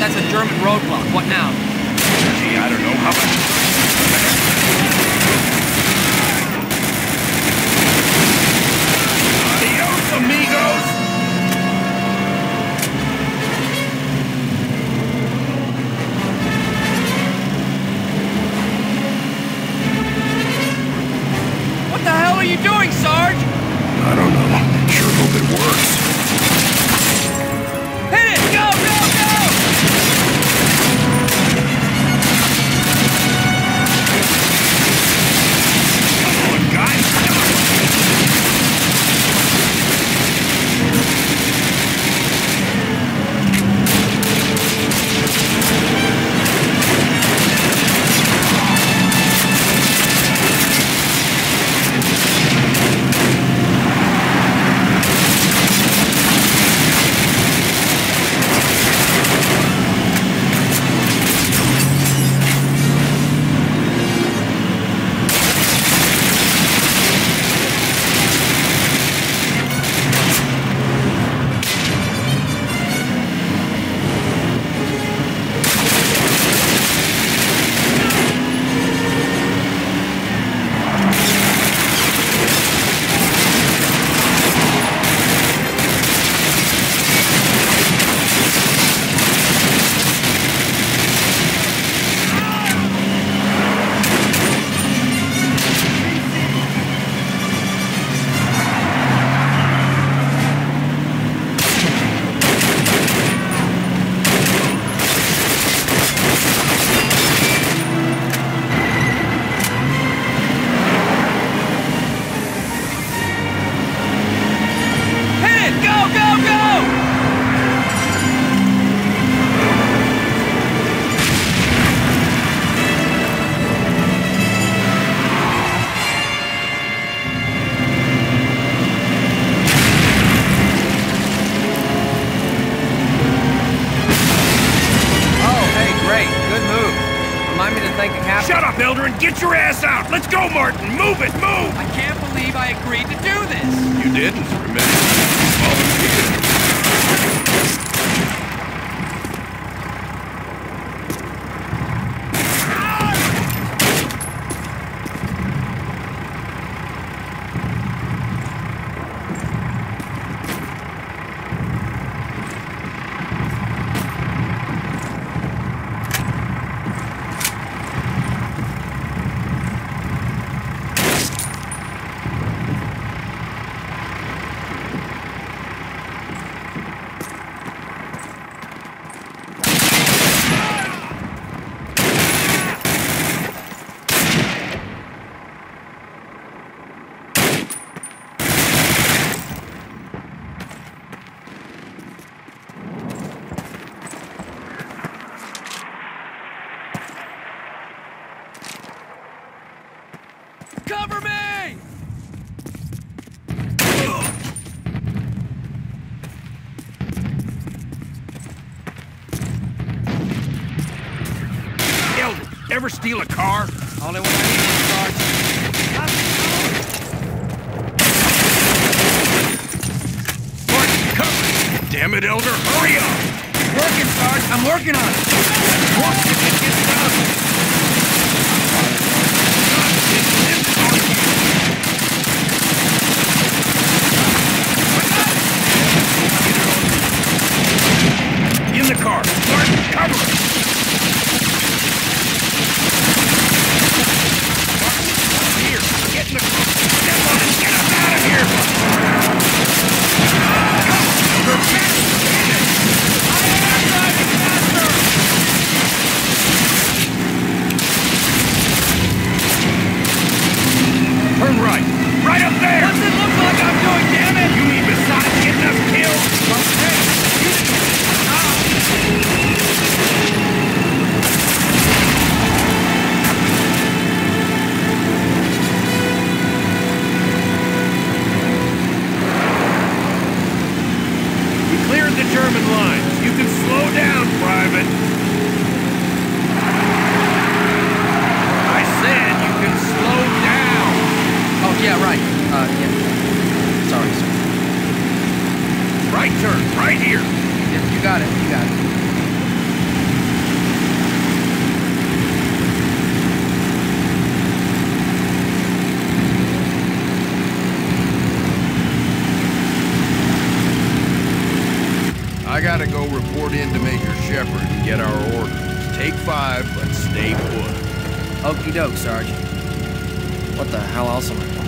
What now? Gee, I don't know how much. Adios, amigos! What the hell are you doing, Sarge? I don't know. Sure hope it works. Remind me to the captain. Shut up, Elder, and get your ass out! Let's go, Martin! Move it, move! I can't believe I agreed to do this. You didn't, remember? Volunteered. Cover me! Elder, ever steal a car? Only one I need, Sarge. Martin, cover! Damn it, Elder, hurry up! Working, Sarge. I'm working on it gets done! God, it lives on you. In the car! Martin, cover it! Martin, here! Get in the car! Step on it! Get us out of here! Go! You're back! Damn it! Turn right! Right up there! What's it look like I'm doing, damn it? You mean besides getting us killed? Hey, you We cleared the German lines. You can slow down, Private. I said you can slow down. Oh, yeah, right. Uh, yeah. Sorry, sir. Right turn, right here. Yeah, you got it. You got it. I gotta go in to Major Shepard and get our orders. Take five, but stay put. Okie doke, Sergeant. What the hell else am I